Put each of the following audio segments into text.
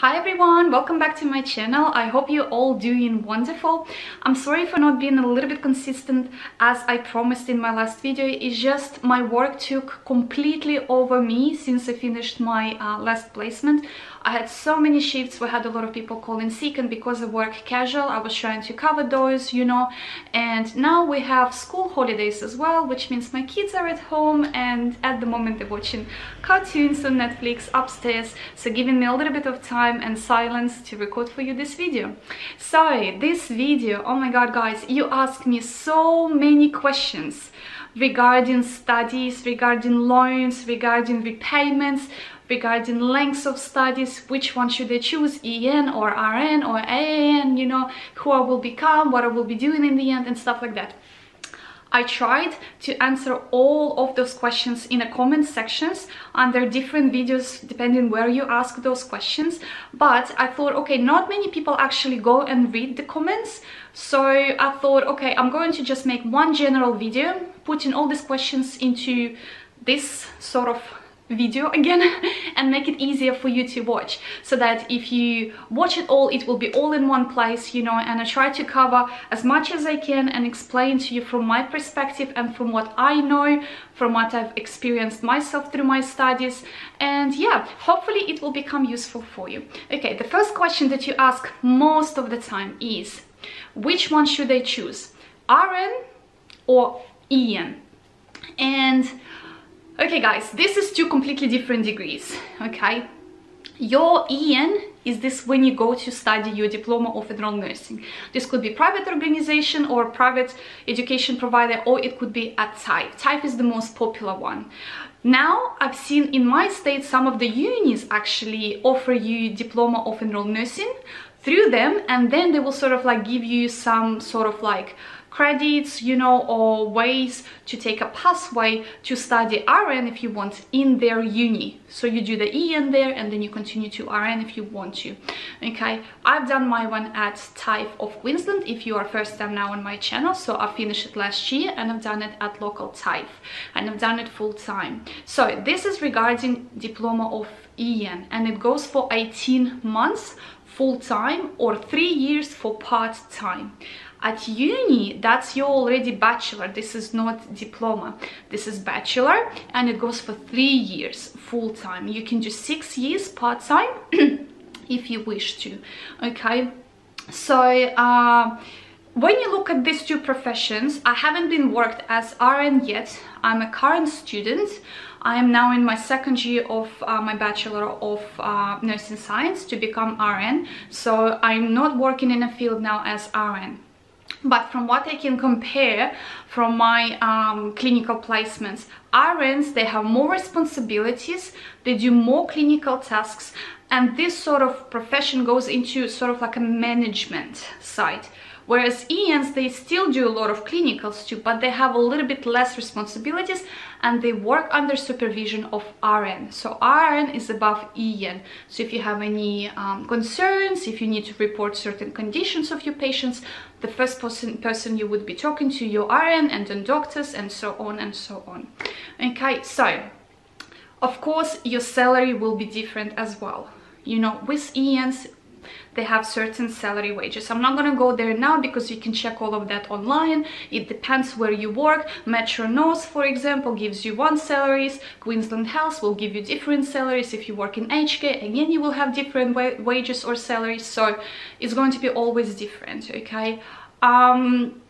Hi everyone, welcome back to my channel. I hope you're all doing wonderful. I'm sorry for not being a little bit consistent as I promised in my last video. It's just my work took completely over me since I finished my uh, last placement. I had so many shifts, we had a lot of people calling sick and because I work casual, I was trying to cover those, you know. And now we have school holidays as well, which means my kids are at home and at the moment they're watching cartoons on Netflix upstairs. So giving me a little bit of time and silence to record for you this video. So this video, oh my god guys, you ask me so many questions regarding studies, regarding loans, regarding repayments, regarding lengths of studies, which one should I choose, EN or RN or AN, you know, who I will become, what I will be doing in the end and stuff like that. I tried to answer all of those questions in the comment sections under different videos depending where you ask those questions. But I thought okay not many people actually go and read the comments. So I thought okay I'm going to just make one general video putting all these questions into this sort of video again and make it easier for you to watch. So that if you watch it all it will be all in one place you know and I try to cover as much as I can and explain to you from my perspective and from what I know from what I've experienced myself through my studies. And yeah hopefully it will become useful for you. Okay the first question that you ask most of the time is which one should I choose RN or EN and Okay guys, this is two completely different degrees, okay? Your EN is this when you go to study your diploma of general nursing. This could be private organization or private education provider or it could be at TAFE. TAFE is the most popular one. Now, I've seen in my state some of the unis actually offer you diploma of general nursing through them and then they will sort of like give you some sort of like credits, you know, or ways to take a pathway to study RN if you want in their uni. So you do the EN there and then you continue to RN if you want to. Okay, I've done my one at TAFE of Queensland if you are first time now on my channel. So I finished it last year and I've done it at local TAFE and I've done it full time. So this is regarding diploma of EN and it goes for 18 months full-time or three years for part-time at uni, that's your already bachelor. This is not diploma. This is bachelor and it goes for three years full-time. You can do six years part-time if you wish to, okay? So, uh, when you look at these two professions, I haven't been worked as RN yet. I'm a current student. I am now in my second year of uh, my Bachelor of uh, Nursing Science to become RN. So I'm not working in a field now as RN but from what I can compare from my um, clinical placements, RNs, they have more responsibilities, they do more clinical tasks, and this sort of profession goes into sort of like a management side Whereas ENs, they still do a lot of clinicals too, but they have a little bit less responsibilities and they work under supervision of RN. So RN is above EN. So if you have any um, concerns, if you need to report certain conditions of your patients, the first person, person you would be talking to your RN and then doctors and so on and so on. Okay, so of course your salary will be different as well. You know, with ENs, they have certain salary wages. I'm not gonna go there now because you can check all of that online. It depends where you work. Metro North, for example, gives you one salaries. Queensland Health will give you different salaries. If you work in HK, again, you will have different wa wages or salaries. So it's going to be always different, okay? Um,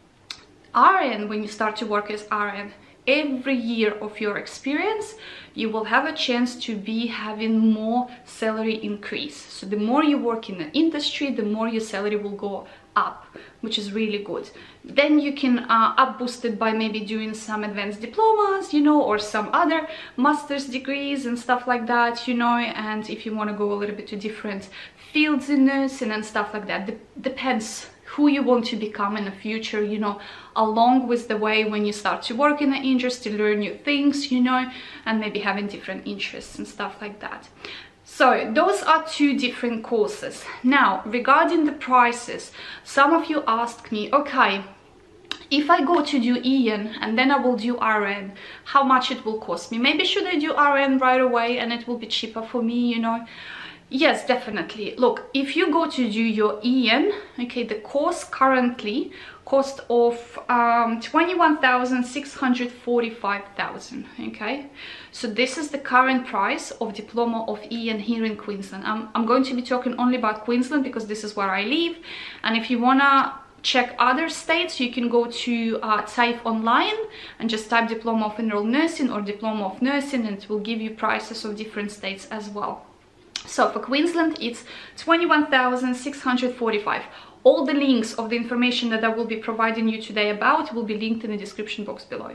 RN, when you start to work as RN, every year of your experience you will have a chance to be having more salary increase. So the more you work in the industry the more your salary will go up which is really good. Then you can uh, up boost it by maybe doing some advanced diplomas you know or some other master's degrees and stuff like that you know and if you want to go a little bit to different fields in nursing and stuff like that depends who you want to become in the future, you know, along with the way when you start to work in the industry, learn new things, you know, and maybe having different interests and stuff like that. So those are two different courses. Now, regarding the prices, some of you asked me, okay, if I go to do EN and then I will do RN, how much it will cost me? Maybe should I do RN right away and it will be cheaper for me, you know? Yes, definitely. Look, if you go to do your EN, okay, the course currently cost of um, 21,645,000, okay? So this is the current price of diploma of EN here in Queensland. I'm, I'm going to be talking only about Queensland because this is where I live. And if you wanna check other states, you can go to uh, online and just type Diploma of Enrolled Nursing or Diploma of Nursing and it will give you prices of different states as well. So for Queensland, it's 21,645. All the links of the information that I will be providing you today about will be linked in the description box below.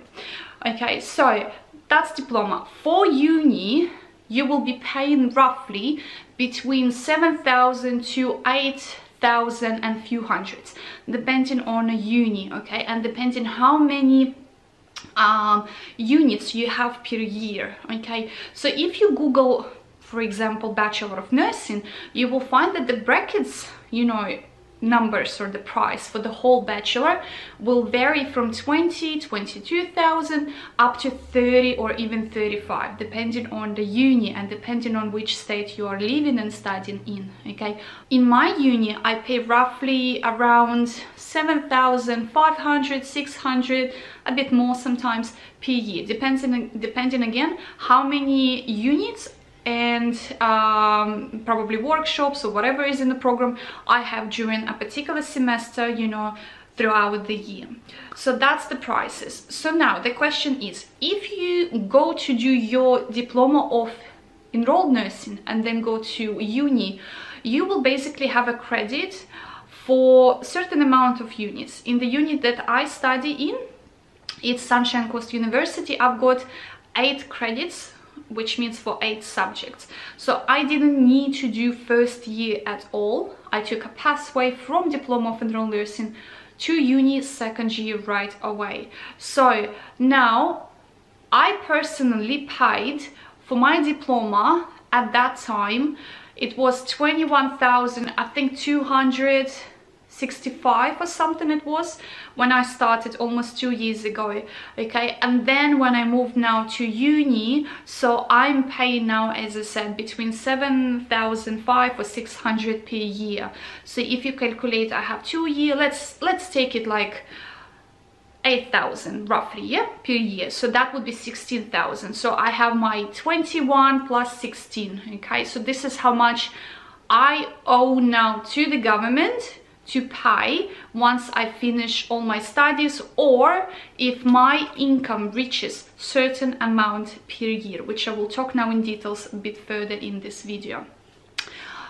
Okay, so that's diploma. For uni, you will be paying roughly between 7,000 to 8,000 and few hundreds, depending on a uni, okay, and depending how many um, units you have per year, okay. So if you Google for example, Bachelor of Nursing, you will find that the brackets, you know, numbers or the price for the whole bachelor will vary from 20 22,000 up to 30 or even 35 depending on the uni and depending on which state you are living and studying in okay? In my uni i pay roughly around 7,500 600 a bit more sometimes per year depending depending again how many units and um, probably workshops or whatever is in the program I have during a particular semester, you know, throughout the year. So that's the prices. So now the question is, if you go to do your diploma of enrolled nursing and then go to uni, you will basically have a credit for certain amount of units. In the unit that I study in, it's Sunshine Coast University, I've got eight credits which means for eight subjects. So I didn't need to do first year at all. I took a pathway from Diploma of Enrolled Nursing to uni second year right away. So now I personally paid for my diploma at that time. It was 21,000, I think 200 65 or something it was when I started almost two years ago okay? And then when I moved now to uni so I'm paying now as I said between 7,005 or 600 per year. So if you calculate I have two year let's let's take it like 8,000 roughly yeah per year. So that would be 16,000 so I have my 21 plus 16 okay? So this is how much I owe now to the government to pay once I finish all my studies or if my income reaches certain amount per year, which I will talk now in details a bit further in this video.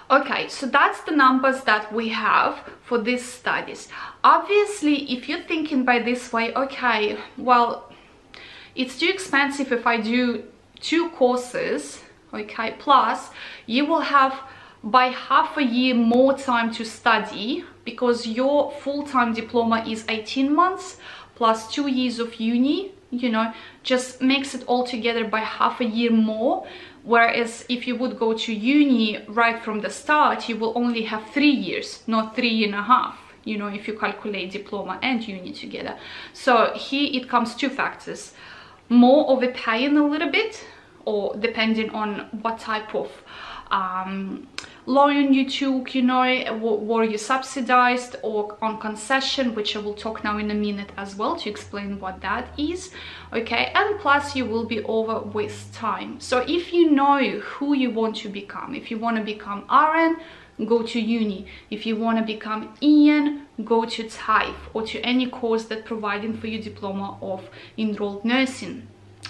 Okay, so that's the numbers that we have for these studies. Obviously, if you're thinking by this way, okay, well, it's too expensive if I do two courses, okay, plus you will have by half a year more time to study because your full-time diploma is 18 months plus two years of uni you know just makes it all together by half a year more. Whereas if you would go to uni right from the start you will only have three years not three and a half you know if you calculate diploma and uni together. So here it comes two factors more of a paying a little bit or depending on what type of um, loan you took, you know, were you subsidized or on concession, which I will talk now in a minute as well to explain what that is, okay? And plus you will be over with time. So if you know who you want to become, if you want to become RN, go to uni. If you want to become EN, go to TAFE or to any course that providing for you diploma of enrolled nursing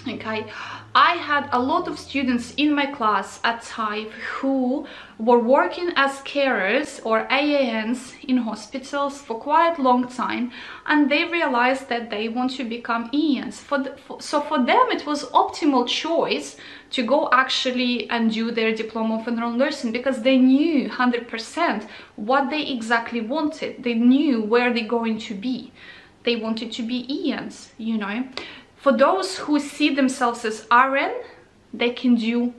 okay. I had a lot of students in my class at TAFE who were working as carers or AANs in hospitals for quite long time and they realized that they want to become ENs for, the, for so for them it was optimal choice to go actually and do their diploma of enrolled nursing because they knew 100% what they exactly wanted. They knew where they're going to be. They wanted to be ENs, you know. For those who see themselves as RN, they can do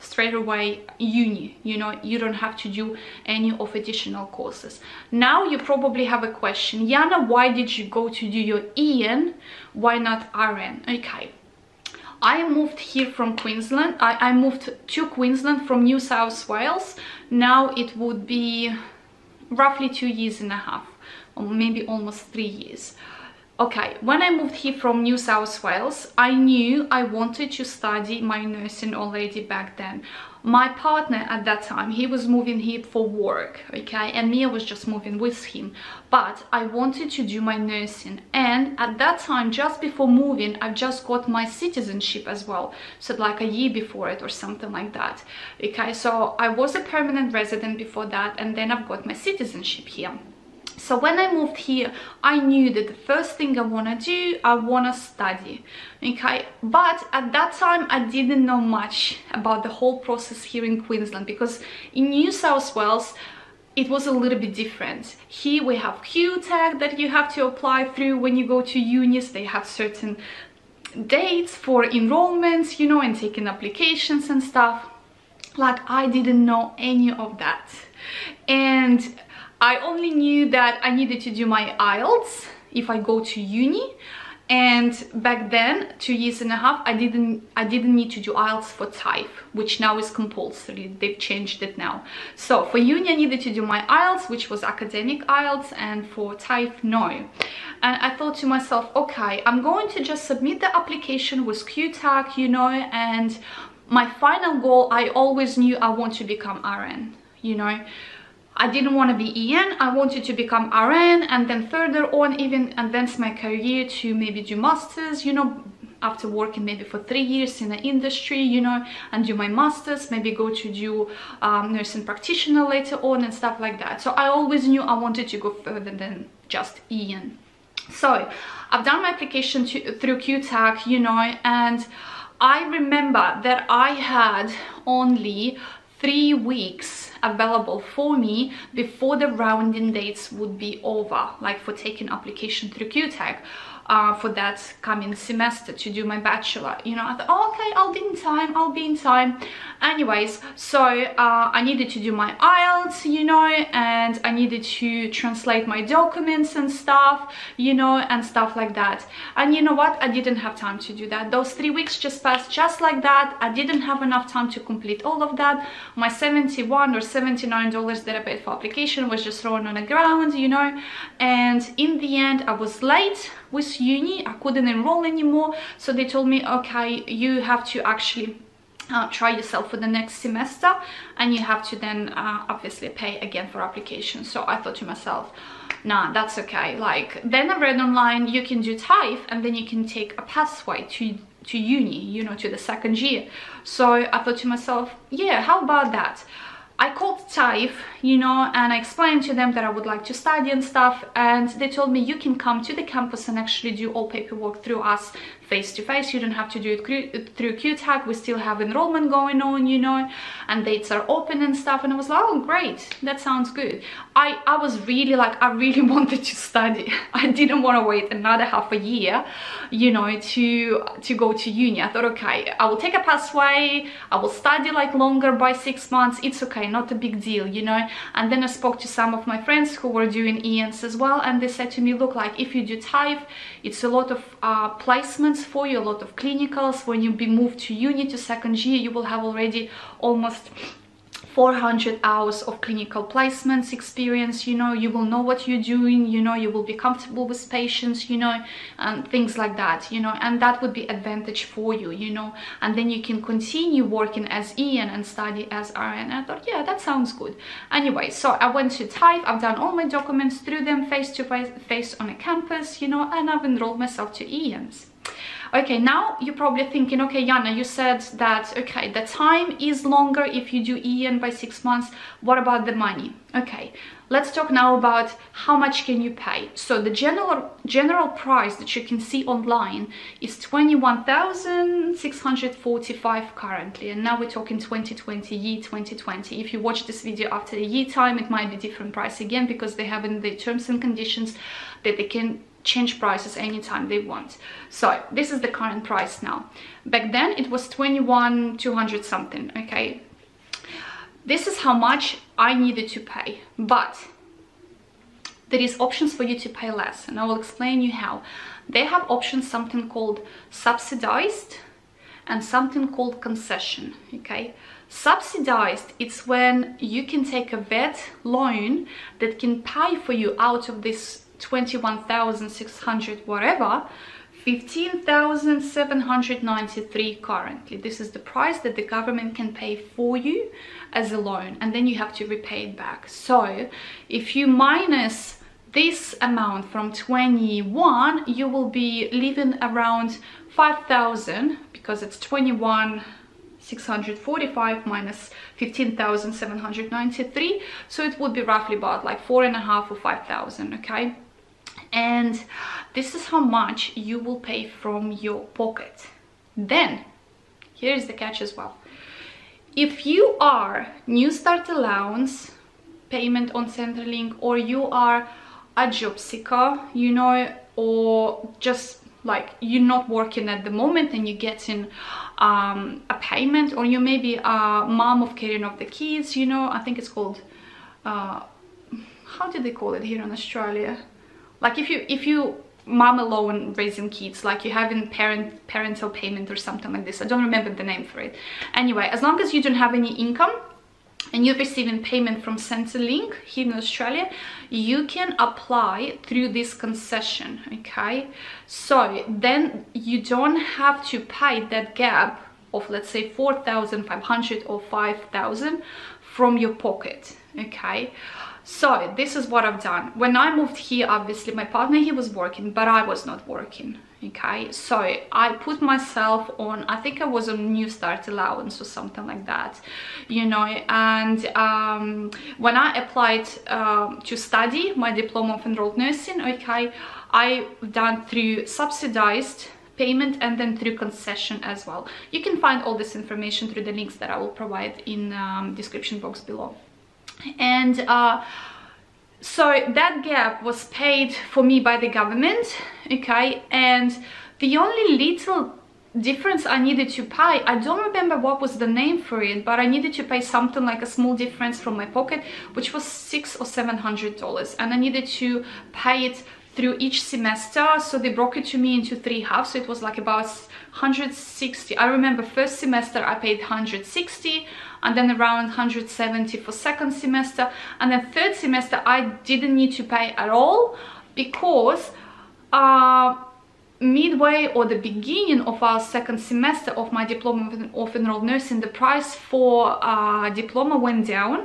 straight away uni you know you don't have to do any of additional courses now you probably have a question Yana why did you go to do your EN why not RN okay I moved here from Queensland. I, I moved to Queensland from New South Wales. Now it would be roughly two years and a half, or maybe almost three years. Okay, when I moved here from New South Wales, I knew I wanted to study my nursing already back then. My partner at that time, he was moving here for work, okay, and Mia was just moving with him. But I wanted to do my nursing, and at that time, just before moving, I've just got my citizenship as well, so like a year before it or something like that, okay. So I was a permanent resident before that, and then I've got my citizenship here. So when I moved here, I knew that the first thing I want to do, I want to study, okay? But at that time, I didn't know much about the whole process here in Queensland because in New South Wales, it was a little bit different. Here we have QTAC that you have to apply through when you go to unis. They have certain dates for enrollments, you know, and taking applications and stuff. Like I didn't know any of that. And I only knew that I needed to do my IELTS if I go to uni. And back then two years and a half i didn't i didn't need to do ielts for TAFE which now is compulsory. They've changed it now. So for uni i needed to do my ielts which was academic ielts and for TAFE no. And i thought to myself okay i'm going to just submit the application with qtac you know and my final goal i always knew i want to become rn you know I didn't want to be EN, I wanted to become RN and then further on even advance my career to maybe do masters, you know, after working maybe for three years in the industry, you know, and do my masters, maybe go to do um, nursing practitioner later on and stuff like that. So I always knew I wanted to go further than just EN. So I've done my application to, through QTAC, you know, and I remember that I had only three weeks available for me before the rounding dates would be over like for taking application through QTAC uh, for that coming semester to do my bachelor. You know I thought oh, okay I'll be in time I'll be in time. Anyways so uh, I needed to do my IELTS you know and I needed to translate my documents and stuff you know and stuff like that. And you know what? I didn't have time to do that. Those three weeks just passed just like that. I didn't have enough time to complete all of that. My 71 or 79 dollars that I paid for application was just thrown on the ground you know and in the end I was late with uni I couldn't enroll anymore. So they told me okay you have to actually uh, try yourself for the next semester and you have to then uh, obviously pay again for application. So I thought to myself nah that's okay. Like then I read online you can do TAFE and then you can take a pathway to to uni you know to the second year. So I thought to myself yeah how about that I called TAFE, you know, and I explained to them that I would like to study and stuff, and they told me you can come to the campus and actually do all paperwork through us face to face you don't have to do it through QTAC we still have enrollment going on you know and dates are open and stuff. And I was like oh great. That sounds good. I I was really like I really wanted to study. I didn't want to wait another half a year you know to to go to uni. I thought okay I will take a pathway. I will study like longer by six months. It's okay. Not a big deal you know. And then I spoke to some of my friends who were doing ENs as well and they said to me look like if you do TAFE it's a lot of uh, placements for you, a lot of clinicals. When you be moved to uni to second year, you will have already almost 400 hours of clinical placements experience. You know you will know what you're doing you know you will be comfortable with patients you know and things like that you know and that would be advantage for you you know. And then you can continue working as EN and study as RN I thought yeah that sounds good. Anyway so I went to TAFE I've done all my documents through them face to face, face on a campus you know and I've enrolled myself to ENs okay now you're probably thinking okay Yana you said that okay the time is longer if you do EN by six months. What about the money? Okay let's talk now about how much can you pay. So the general general price that you can see online is 21,645 currently. And now we're talking 2020 year 2020 if you watch this video after a year time it might be different price again because they have in the terms and conditions that they can change prices anytime they want. So this is the current price now. Back then it was 21 200 something, okay? This is how much I needed to pay, but there is options for you to pay less and I will explain you how. They have options something called subsidized and something called concession, okay? Subsidized, it's when you can take a vet loan that can pay for you out of this 21,600 whatever 15,793 currently. This is the price that the government can pay for you as a loan and then you have to repay it back. So if you minus this amount from 21, you will be leaving around 5,000 because it's 21 645 minus 15,793 so it would be roughly about like four and a half or five thousand okay and this is how much you will pay from your pocket. Then here's the catch as well. If you are new start allowance payment on centrelink or you are a job seeker you know or just like you're not working at the moment and you're getting um, a payment or you may be a mom of caring of the kids you know i think it's called uh, how do they call it here in australia like if you if you mom alone raising kids like you having parent parental payment or something like this i don't remember the name for it anyway as long as you don't have any income and you're receiving payment from Centrelink here in Australia, you can apply through this concession, okay? So then you don't have to pay that gap of let's say 4,500 or 5,000 from your pocket, okay? So this is what I've done. When I moved here, obviously my partner, he was working, but I was not working. Okay, so I put myself on, I think I was on New Start allowance or something like that, you know, and um, when I applied um, to study my diploma of enrolled nursing, okay, I done through subsidized payment and then through concession as well. You can find all this information through the links that I will provide in um, description box below and uh, so that gap was paid for me by the government okay? And the only little difference I needed to pay I don't remember what was the name for it but I needed to pay something like a small difference from my pocket which was six or seven hundred dollars. And I needed to pay it through each semester so they broke it to me into three halves. So it was like about 160 I remember first semester I paid 160 and then around 170 for second semester. And then third semester I didn't need to pay at all because uh, midway or the beginning of our second semester of my diploma of enrolled nursing the price for uh, diploma went down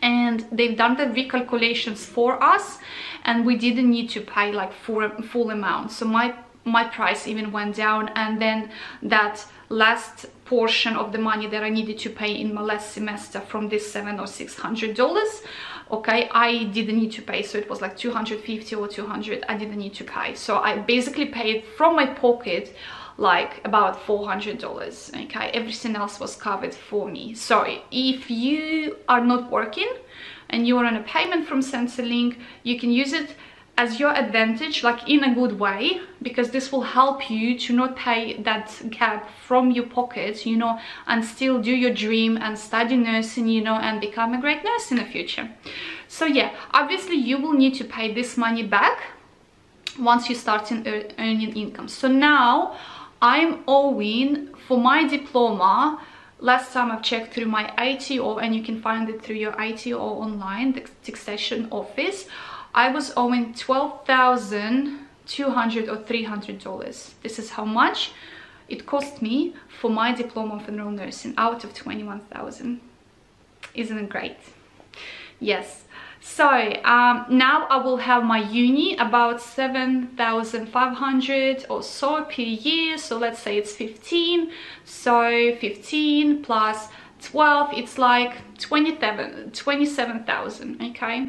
and they've done the recalculations for us and we didn't need to pay like full, full amount. So my my price even went down and then that last portion of the money that I needed to pay in my last semester from this seven or six hundred dollars okay? I didn't need to pay so it was like 250 or 200 I didn't need to pay. So I basically paid from my pocket like about $400 okay? Everything else was covered for me. So if you are not working and you're on a payment from Centrelink you can use it as your advantage like in a good way because this will help you to not pay that gap from your pocket you know and still do your dream and study nursing you know and become a great nurse in the future. So yeah obviously you will need to pay this money back once you start in earning income. So now i'm owing for my diploma. Last time I've checked through my ATO and you can find it through your ATO online, the taxation office. I was owing 12,200 or 300 dollars. This is how much it cost me for my diploma of enrolled nursing out of 21,000. Isn't it great? Yes. So um, now I will have my uni about 7,500 or so per year. So let's say it's 15. So 15 plus 12, it's like 27,000, 27, okay?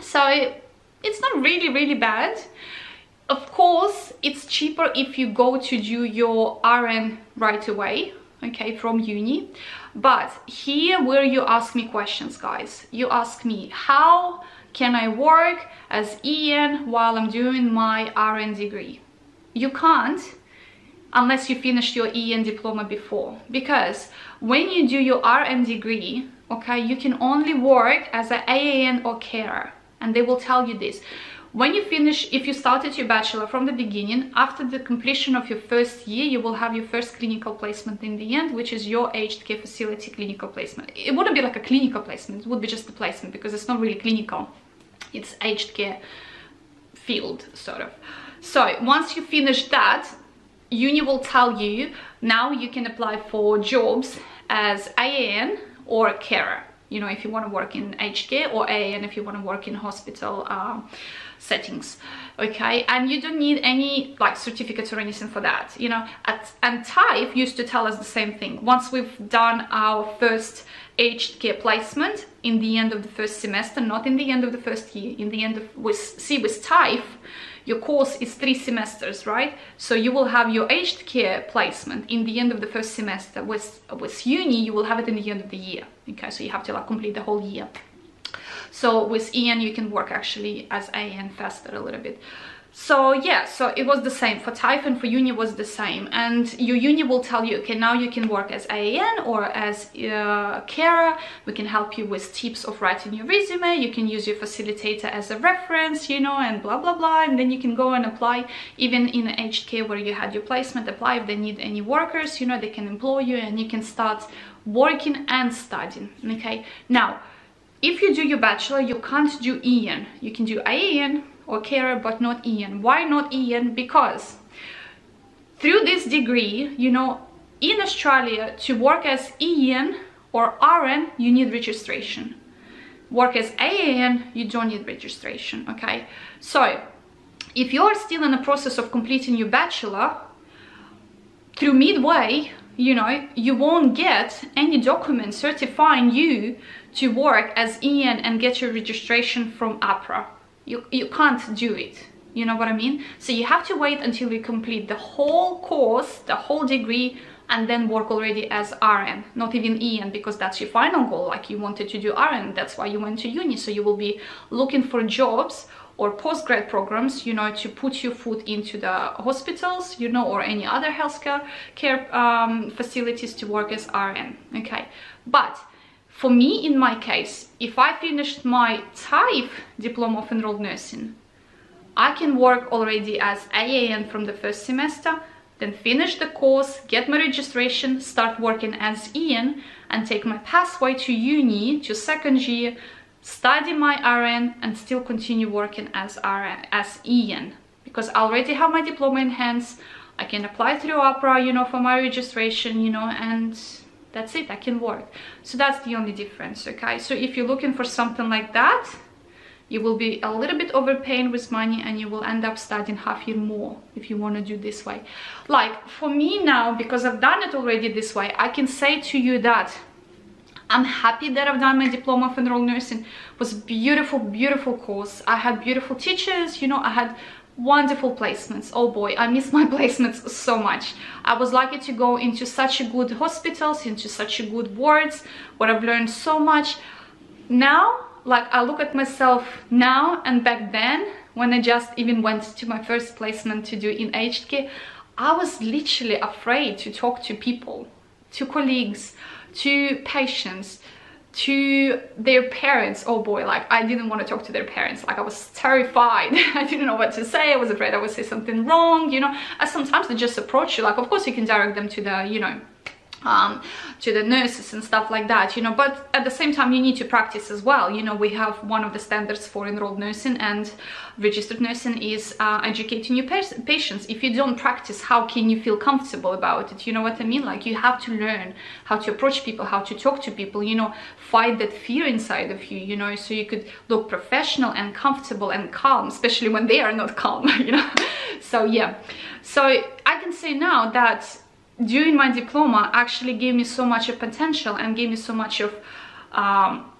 So it's not really really bad. Of course it's cheaper if you go to do your RN right away okay from uni. But here where you ask me questions guys. You ask me how can I work as EN while I'm doing my RN degree? You can't unless you finished your EN diploma before. Because when you do your RN degree okay you can only work as an AAN or carer and they will tell you this when you finish, if you started your bachelor from the beginning, after the completion of your first year, you will have your first clinical placement in the end, which is your aged care facility clinical placement. It wouldn't be like a clinical placement, it would be just a placement because it's not really clinical. It's aged care field, sort of. So once you finish that, uni will tell you now you can apply for jobs as AAN or a carer you know if you want to work in aged care or AAN if you want to work in hospital uh, settings okay? And you don't need any like certificates or anything for that you know? At, and TAFE used to tell us the same thing. Once we've done our first aged care placement in the end of the first semester not in the end of the first year in the end of with see with TAFE your course is three semesters, right? So you will have your aged care placement in the end of the first semester. With, with uni, you will have it in the end of the year, okay? So you have to like complete the whole year. So with EN, you can work actually as AN faster a little bit so yeah so it was the same for TAFE and for uni was the same. And your uni will tell you okay now you can work as AAN or as uh, carer we can help you with tips of writing your resume. You can use your facilitator as a reference you know and blah blah blah. And then you can go and apply even in care where you had your placement apply if they need any workers you know they can employ you and you can start working and studying okay? Now if you do your bachelor you can't do EN you can do AAN or carer but not EN. Why not EN? Because through this degree, you know, in Australia to work as EN or RN, you need registration. Work as AAN, you don't need registration, okay? So, if you're still in the process of completing your bachelor, through midway, you know, you won't get any document certifying you to work as EN and get your registration from AHPRA you, you can't do it you know what I mean? So you have to wait until you complete the whole course, the whole degree, and then work already as RN, not even EN, because that's your final goal, like you wanted to do RN, that's why you went to uni, so you will be looking for jobs or postgrad programs, you know, to put your foot into the hospitals, you know, or any other healthcare care um, facilities to work as RN, okay? But for me, in my case, if I finished my TAFE Diploma of Enrolled Nursing, I can work already as AAN from the first semester, then finish the course, get my registration, start working as EN, and take my pathway to uni, to second year, study my RN, and still continue working as RN, as EN. Because I already have my diploma in hands, I can apply through AHPRA, you know, for my registration, you know, and that's it, I can work. So that's the only difference, okay? So if you're looking for something like that, you will be a little bit overpaying with money and you will end up studying half year more if you want to do this way. Like for me now, because I've done it already this way, I can say to you that I'm happy that I've done my diploma of enrolled nursing. It was beautiful, beautiful course. I had beautiful teachers, you know, I had wonderful placements. Oh boy i miss my placements so much. I was lucky to go into such a good hospitals into such a good wards where i've learned so much. Now like i look at myself now and back then when i just even went to my first placement to do in aged care i was literally afraid to talk to people to colleagues to patients to their parents. Oh boy like i didn't want to talk to their parents. Like i was terrified. I didn't know what to say. I was afraid i would say something wrong you know? And sometimes they just approach you. Like of course you can direct them to the you know um, to the nurses and stuff like that, you know, but at the same time you need to practice as well. You know, we have one of the standards for enrolled nursing and registered nursing is uh, educating your patients. If you don't practice, how can you feel comfortable about it? You know what I mean? Like you have to learn how to approach people, how to talk to people, you know, fight that fear inside of you, you know, so you could look professional and comfortable and calm, especially when they are not calm, you know. so yeah, so I can say now that during my diploma actually gave me so much of potential and gave me so much of um,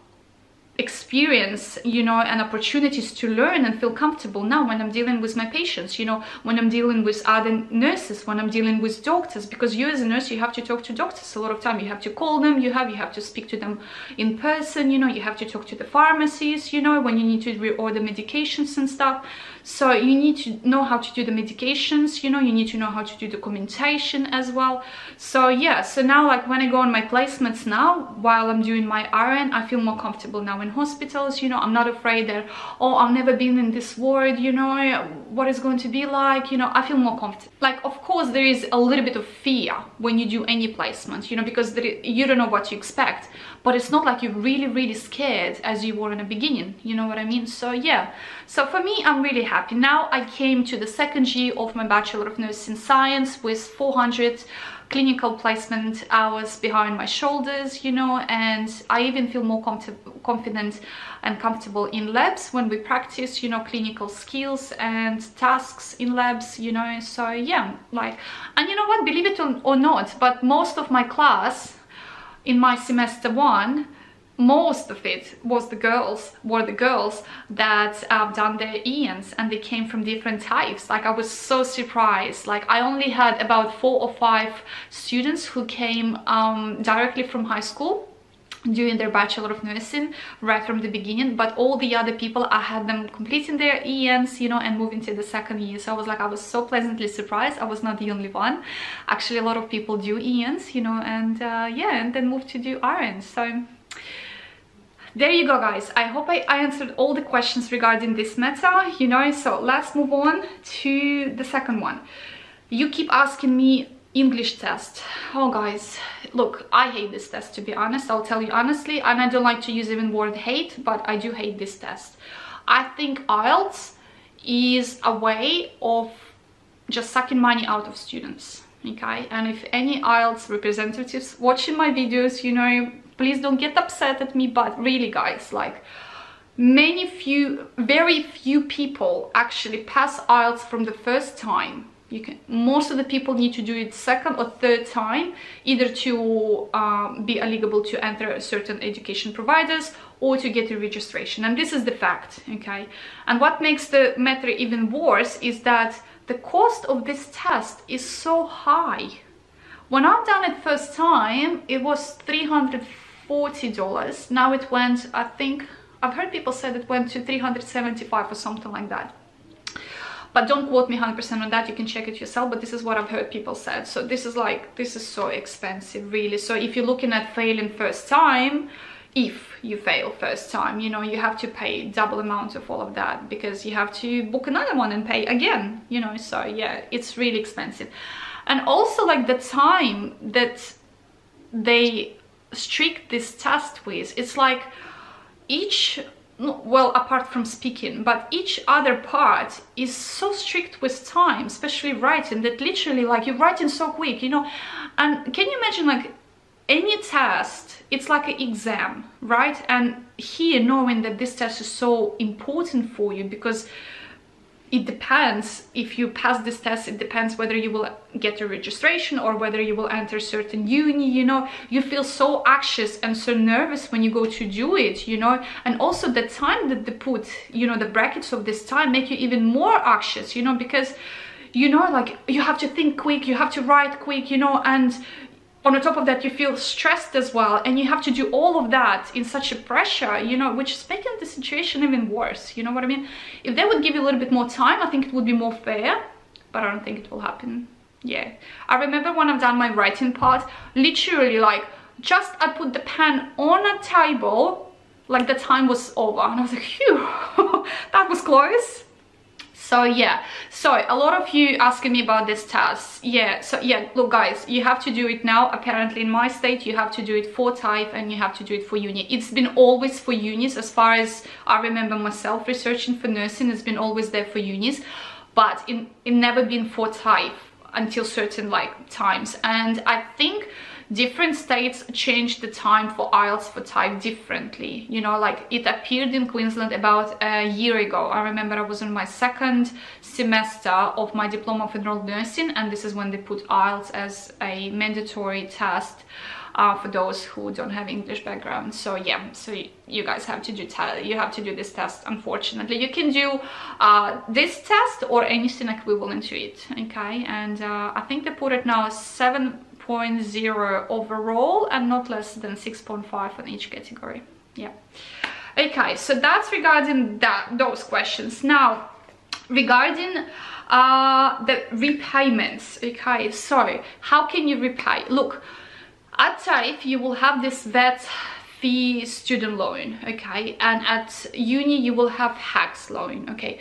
experience you know and opportunities to learn and feel comfortable now when i'm dealing with my patients you know when i'm dealing with other nurses when i'm dealing with doctors because you as a nurse you have to talk to doctors a lot of time. You have to call them you have you have to speak to them in person you know you have to talk to the pharmacies you know when you need to reorder medications and stuff so you need to know how to do the medications you know you need to know how to do documentation as well. So yeah so now like when i go on my placements now while i'm doing my rn i feel more comfortable now in hospitals you know i'm not afraid that oh i've never been in this ward you know what is going to be like you know i feel more comfortable. Like of course there is a little bit of fear when you do any placement you know because you don't know what you expect but it's not like you're really really scared as you were in the beginning you know what i mean? So yeah. So for me i'm really happy. Now i came to the second year of my bachelor of nursing science with 400 clinical placement hours behind my shoulders, you know, and I even feel more confident and comfortable in labs when we practice, you know, clinical skills and tasks in labs, you know, so yeah, like, and you know what, believe it or not, but most of my class in my semester one most of it was the girls were the girls that have done their ENs and they came from different TAFEs. Like I was so surprised. Like I only had about four or five students who came um, directly from high school doing their bachelor of nursing right from the beginning but all the other people i had them completing their ENs you know and moving to the second year. So i was like i was so pleasantly surprised. I was not the only one. Actually a lot of people do ENs you know and uh, yeah and then move to do RNs so there you go guys. I hope I, I answered all the questions regarding this matter you know. So let's move on to the second one. You keep asking me english test. Oh guys look i hate this test to be honest i'll tell you honestly and i don't like to use even word hate but i do hate this test. I think ielts is a way of just sucking money out of students okay? And if any ielts representatives watching my videos you know please don't get upset at me but really guys like many few very few people actually pass IELTS from the first time you can most of the people need to do it second or third time either to um, be eligible to enter certain education providers or to get a registration and this is the fact okay and what makes the matter even worse is that the cost of this test is so high when I've done it first time it was 300 $40. Now it went, I think, I've heard people said it went to 375 or something like that. But don't quote me 100% on that, you can check it yourself, but this is what I've heard people said. So this is like, this is so expensive, really. So if you're looking at failing first time, if you fail first time you know you have to pay double amount of all of that because you have to book another one and pay again you know so yeah it's really expensive and also like the time that they strict this test with. It's like each well apart from speaking but each other part is so strict with time especially writing that literally like you're writing so quick you know? And can you imagine like any test it's like an exam right? And here knowing that this test is so important for you because it depends. If you pass this test it depends whether you will get a registration or whether you will enter certain uni you know. You feel so anxious and so nervous when you go to do it you know. And also the time that they put you know the brackets of this time make you even more anxious you know because you know like you have to think quick you have to write quick you know. And on the top of that you feel stressed as well and you have to do all of that in such a pressure you know which is making the situation even worse you know what i mean? If they would give you a little bit more time i think it would be more fair but i don't think it will happen yeah i remember when i've done my writing part literally like just i put the pen on a table like the time was over and i was like phew that was close so yeah. So a lot of you asking me about this test yeah so yeah look guys you have to do it now. Apparently in my state you have to do it for TAFE and you have to do it for uni. It's been always for unis. As far as i remember myself researching for nursing it's been always there for unis. But it, it never been for TAFE until certain like times. And i think different states changed the time for IELTS for TAFE differently. You know, like it appeared in Queensland about a year ago. I remember I was in my second semester of my diploma of enrolled nursing and this is when they put IELTS as a mandatory test uh, for those who don't have English background. So yeah, so you guys have to do you have to do this test. Unfortunately, you can do uh, this test or anything equivalent to it. Okay, and uh, I think they put it now seven 6.0 overall and not less than 6.5 on each category. Yeah. Okay so that's regarding that those questions. Now regarding uh, the repayments. Okay so how can you repay? Look at TAFE you will have this vet fee student loan okay and at uni you will have HECS loan okay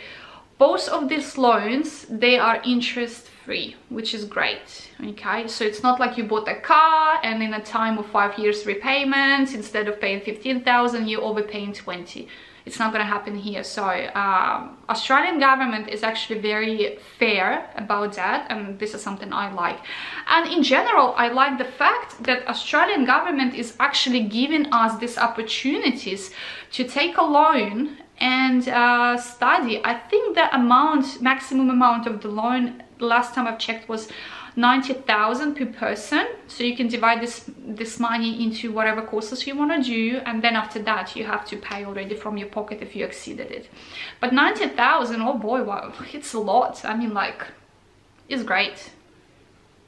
both of these loans they are interest free which is great okay? So it's not like you bought a car and in a time of five years repayments instead of paying 15,000 you're overpaying 20 it's not going to happen here. So um, australian government is actually very fair about that and this is something i like. And in general i like the fact that australian government is actually giving us these opportunities to take a loan and uh, study. I think the amount maximum amount of the loan last time i've checked was 90,000 per person. So you can divide this this money into whatever courses you want to do and then after that you have to pay already from your pocket if you exceeded it. But 90,000 oh boy wow it's a lot. I mean like it's great.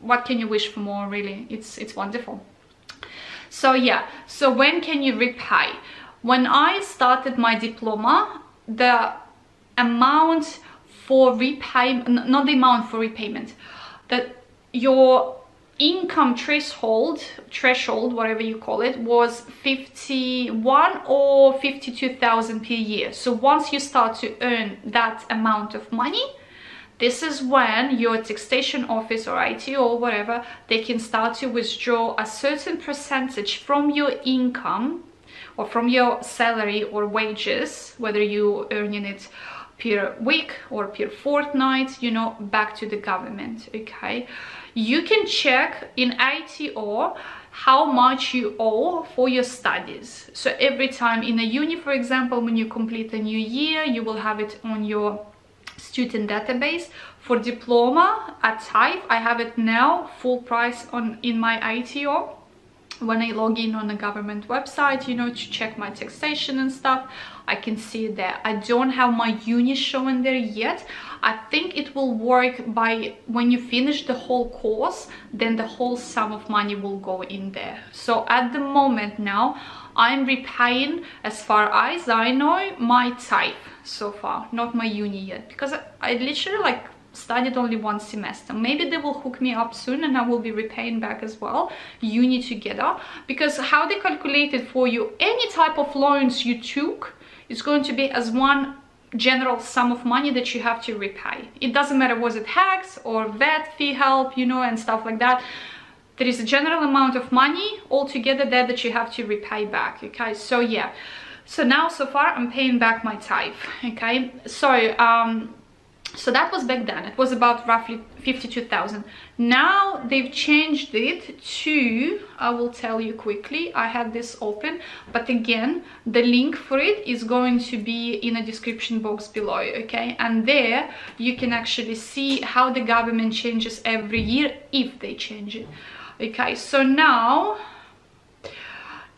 What can you wish for more really? It's it's wonderful. So yeah. So when can you repay when i started my diploma the amount for repayment not the amount for repayment that your income threshold threshold whatever you call it was 51 or 52,000 per year. So once you start to earn that amount of money this is when your taxation office or IT or whatever they can start to withdraw a certain percentage from your income or from your salary or wages whether you earning it per week or per fortnight you know back to the government okay? You can check in ATO how much you owe for your studies. So every time in a uni for example when you complete a new year you will have it on your student database. For diploma at TAFE I have it now full price on in my ATO when I log in on a government website, you know, to check my taxation and stuff, I can see there. I don't have my uni showing there yet. I think it will work by when you finish the whole course, then the whole sum of money will go in there. So at the moment now, I'm repaying, as far as I know, my TAFE so far, not my uni yet, because I, I literally like studied only one semester. Maybe they will hook me up soon and i will be repaying back as well. Uni together. Because how they calculated for you any type of loans you took is going to be as one general sum of money that you have to repay. It doesn't matter was it HECS or VET FEE-HELP you know and stuff like that. There is a general amount of money altogether there that you have to repay back okay? So yeah. So now so far i'm paying back my TAFE okay? So um so that was back then. It was about roughly 52,000 now they've changed it to I will tell you quickly I had this open but again the link for it is going to be in a description box below okay? And there you can actually see how the government changes every year if they change it okay? So now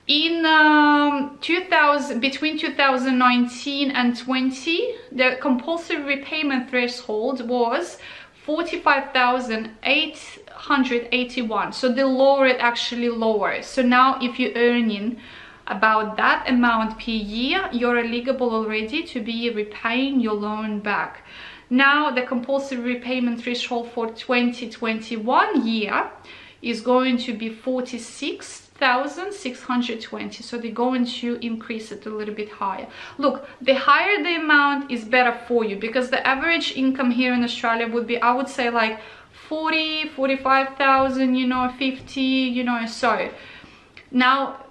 in um, 2000 between 2019 and 20 the compulsory repayment threshold was 45,881 so they lower it actually lower. So now if you're earning about that amount per year you're eligible already to be repaying your loan back. Now the compulsory repayment threshold for 2021 year is going to be 46 1620 so they're going to increase it a little bit higher. Look the higher the amount is better for you because the average income here in australia would be i would say like 40 45,000 you know 50 you know so. Now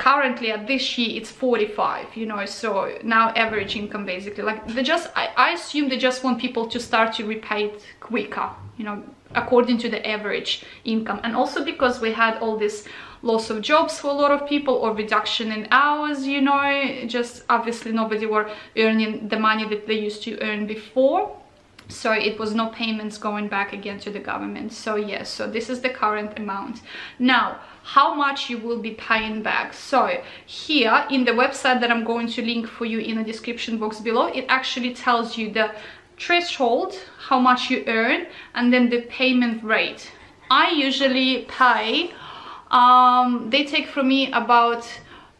currently at this year it's 45 you know so now average income basically. Like they just I, I assume they just want people to start to repay it quicker you know according to the average income. And also because we had all this loss of jobs for a lot of people or reduction in hours you know just obviously nobody were earning the money that they used to earn before so it was no payments going back again to the government. So yes so this is the current amount. Now how much you will be paying back? So here in the website that i'm going to link for you in the description box below it actually tells you the threshold how much you earn and then the payment rate. I usually pay um, they take from me about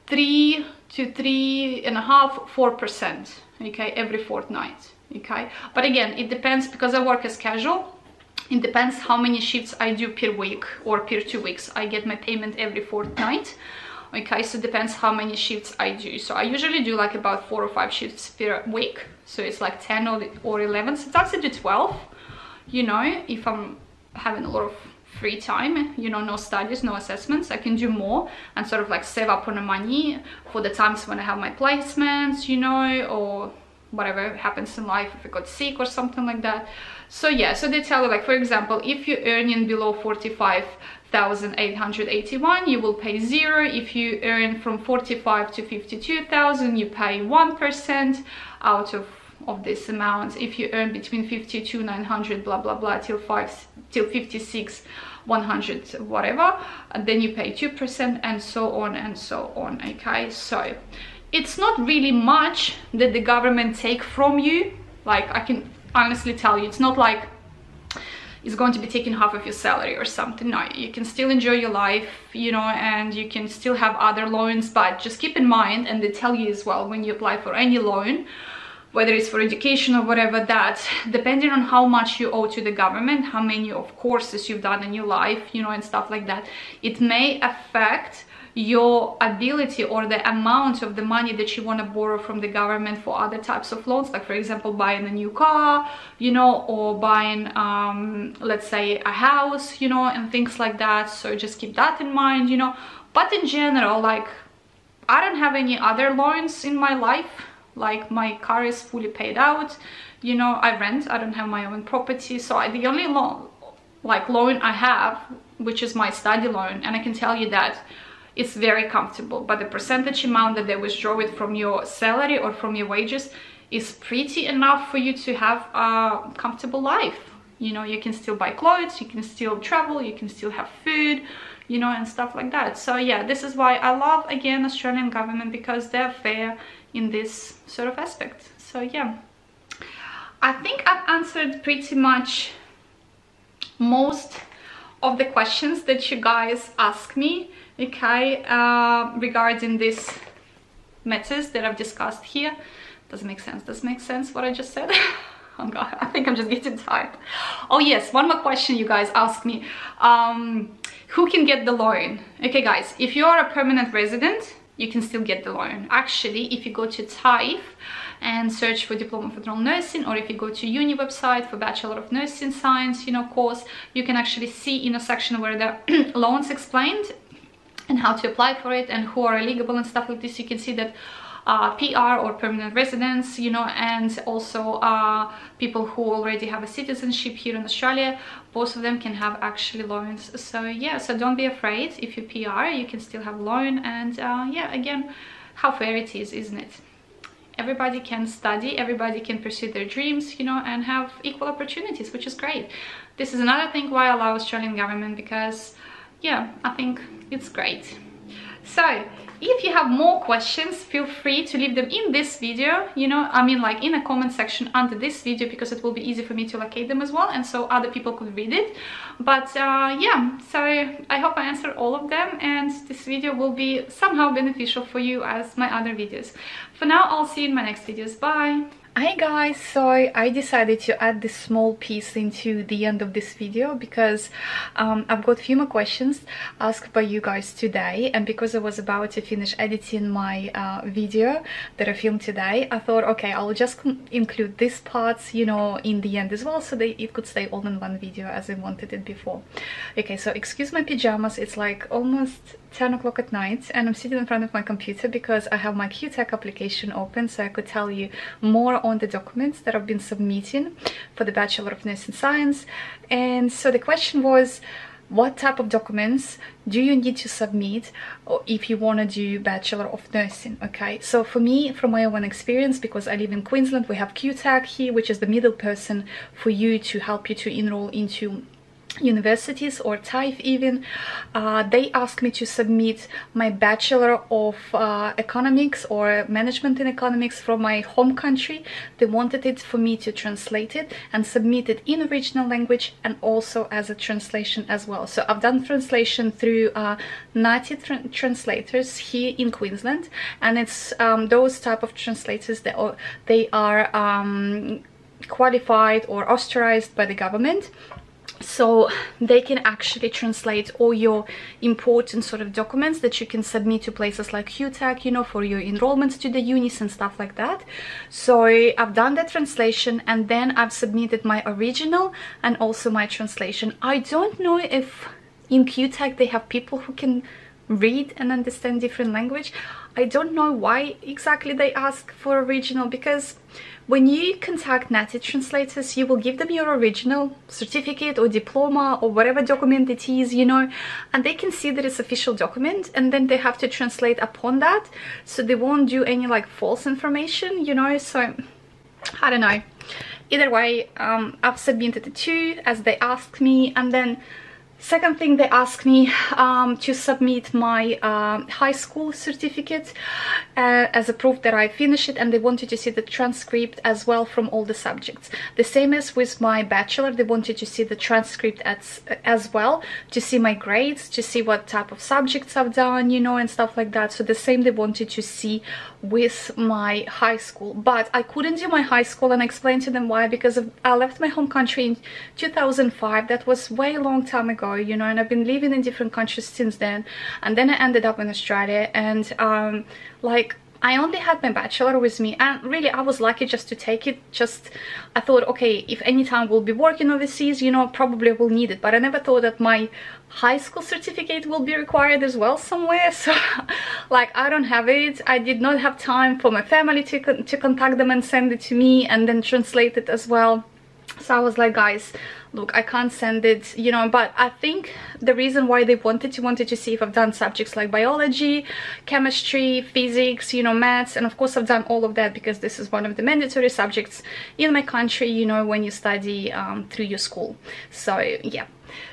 three to three and a half, four percent, okay, every fortnight, okay. But again, it depends because I work as casual. It depends how many shifts I do per week or per two weeks. I get my payment every fortnight. okay so it depends how many shifts i do so i usually do like about four or five shifts per week so it's like 10 or, or 11 sometimes i do 12 you know if i'm having a lot of free time you know no studies no assessments i can do more and sort of like save up on the money for the times when i have my placements you know or whatever happens in life if you got sick or something like that. So yeah so they tell you like for example if you're earning below 45,881 you will pay zero. If you earn from 45 to 52,000 you pay one percent out of of this amount. If you earn between 52 900 blah blah blah till 5 till 56 100 whatever then you pay 2% and so on and so on okay? So it's not really much that the government take from you. Like i can honestly tell you it's not like it's going to be taking half of your salary or something. No you can still enjoy your life you know and you can still have other loans but just keep in mind and they tell you as well when you apply for any loan whether it's for education or whatever that depending on how much you owe to the government how many of courses you've done in your life you know and stuff like that it may affect your ability or the amount of the money that you want to borrow from the government for other types of loans like for example buying a new car you know or buying um, let's say a house you know and things like that. So just keep that in mind you know. But in general like I don't have any other loans in my life. Like my car is fully paid out you know. I rent I don't have my own property. So I, the only loan like loan I have which is my study loan and I can tell you that it's very comfortable but the percentage amount that they withdraw it from your salary or from your wages is pretty enough for you to have a comfortable life. You know you can still buy clothes you can still travel you can still have food you know and stuff like that. So yeah this is why i love again australian government because they're fair in this sort of aspect. So yeah. I think i've answered pretty much most of the questions that you guys ask me okay uh, regarding this matters that I've discussed here doesn't make sense does it make sense what I just said. Oh god I think I'm just getting tired. Oh yes one more question you guys ask me. Um, who can get the loan? Okay guys if you're a permanent resident you can still get the loan. Actually if you go to TAFE and search for diploma of general nursing or if you go to uni website for bachelor of nursing science you know course you can actually see in a section where the loans explained and how to apply for it and who are eligible and stuff like this you can see that uh, PR or permanent residents, you know, and also uh, people who already have a citizenship here in Australia, both of them can have actually loans. So yeah, so don't be afraid. If you PR, you can still have loan. And uh, yeah, again, how fair it is, isn't it? Everybody can study, everybody can pursue their dreams, you know, and have equal opportunities, which is great. This is another thing why I love Australian government because yeah, I think it's great. So if you have more questions feel free to leave them in this video. You know i mean like in a comment section under this video because it will be easy for me to locate them as well and so other people could read it. But uh, yeah so i hope i answered all of them and this video will be somehow beneficial for you as my other videos. For now i'll see you in my next videos. Bye Hi guys, so I decided to add this small piece into the end of this video because um, I've got a few more questions asked by you guys today. And because I was about to finish editing my uh, video that I filmed today I thought okay I'll just include these parts you know in the end as well so that it could stay all in one video as I wanted it before. Okay so excuse my pajamas. It's like almost 10 o'clock at night and I'm sitting in front of my computer because I have my QTAC application open so I could tell you more on the documents that I've been submitting for the Bachelor of Nursing Science and so the question was what type of documents do you need to submit if you want to do Bachelor of Nursing, okay? So for me, from my own experience, because I live in Queensland, we have QTAC here, which is the middle person for you to help you to enroll into universities or TAFE even uh, they asked me to submit my bachelor of uh, economics or management in economics from my home country. They wanted it for me to translate it and submit it in original language and also as a translation as well. So I've done translation through uh, NAATI tra translators here in Queensland. And it's um, those type of translators that are, they are um, qualified or authorized by the government so they can actually translate all your important sort of documents that you can submit to places like QTAC, you know, for your enrollments to the unis and stuff like that. So I've done the translation and then I've submitted my original and also my translation. I don't know if in QTAC they have people who can read and understand different language. I don't know why exactly they ask for original because when you contact NAATI translators, you will give them your original certificate or diploma or whatever document it is, you know, and they can see that it's official document and then they have to translate upon that. So they won't do any like false information, you know, so I don't know. Either way, um, I've submitted the two as they asked me and then Second thing, they asked me um, to submit my uh, high school certificate uh, as a proof that I finished it and they wanted to see the transcript as well from all the subjects. The same as with my bachelor, they wanted to see the transcript as, as well, to see my grades, to see what type of subjects I've done, you know, and stuff like that. So the same they wanted to see with my high school. But I couldn't do my high school and explain to them why, because I left my home country in 2005. That was way long time ago you know and I've been living in different countries since then. And then I ended up in Australia and um, like I only had my bachelor with me. And really I was lucky just to take it. Just I thought okay if anytime we'll be working overseas you know probably will need it. But I never thought that my high school certificate will be required as well somewhere. So like I don't have it. I did not have time for my family to, to contact them and send it to me and then translate it as well so I was like guys look i can't send it you know but i think the reason why they wanted to wanted to see if i've done subjects like biology chemistry physics you know maths and of course i've done all of that because this is one of the mandatory subjects in my country you know when you study um, through your school. So yeah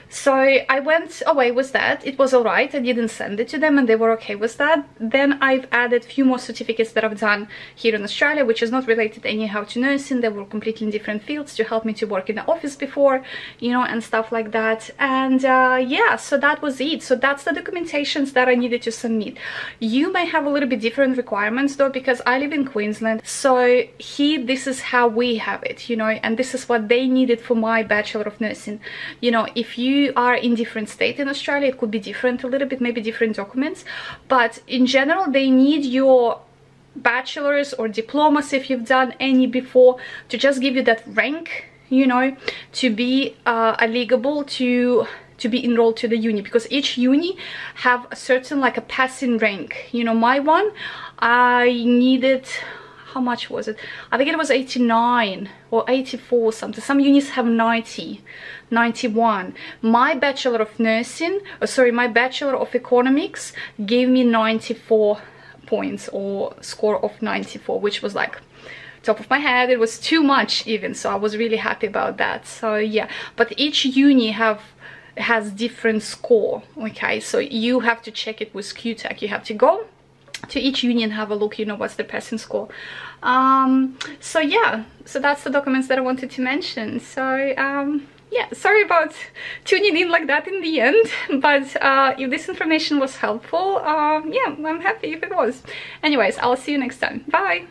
so I went away with that. It was alright. I didn't send it to them and they were okay with that. Then I've added a few more certificates that I've done here in Australia, which is not related anyhow to nursing. They were completely in different fields to help me to work in the office before, you know, and stuff like that. And uh, yeah, so that was it. So that's the documentations that I needed to submit. You may have a little bit different requirements though, because I live in Queensland. So here, this is how we have it, you know, and this is what they needed for my Bachelor of Nursing. You know, if you you are in different state in Australia, it could be different a little bit, maybe different documents. But in general, they need your bachelor's or diplomas if you've done any before to just give you that rank, you know, to be uh, eligible to to be enrolled to the uni. Because each uni have a certain like a passing rank. You know my one i needed how much was it? I think it was 89 or 84 something. Some unis have 90 91 my bachelor of nursing uh, sorry my bachelor of economics gave me 94 points or score of 94 which was like top of my head. It was too much even so i was really happy about that. So yeah. But each uni have has different score okay? So you have to check it with QTAC you have to go to each union have a look you know what's the passing score. Um so yeah so that's the documents that i wanted to mention. So um yeah sorry about tuning in like that in the end but uh if this information was helpful um yeah i'm happy if it was. Anyways i'll see you next time. Bye